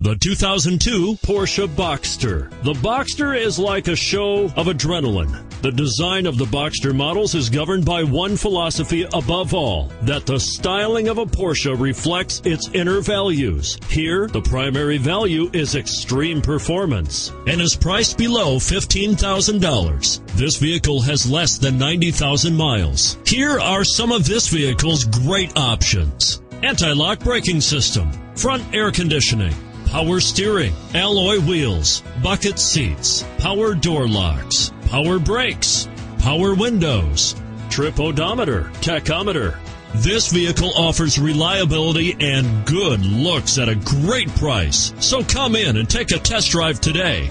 The 2002 Porsche Boxster. The Boxster is like a show of adrenaline. The design of the Boxster models is governed by one philosophy above all, that the styling of a Porsche reflects its inner values. Here, the primary value is extreme performance and is priced below $15,000. This vehicle has less than 90,000 miles. Here are some of this vehicle's great options. Anti-lock braking system, front air conditioning, power steering, alloy wheels, bucket seats, power door locks, power brakes, power windows, trip odometer, tachometer. This vehicle offers reliability and good looks at a great price. So come in and take a test drive today.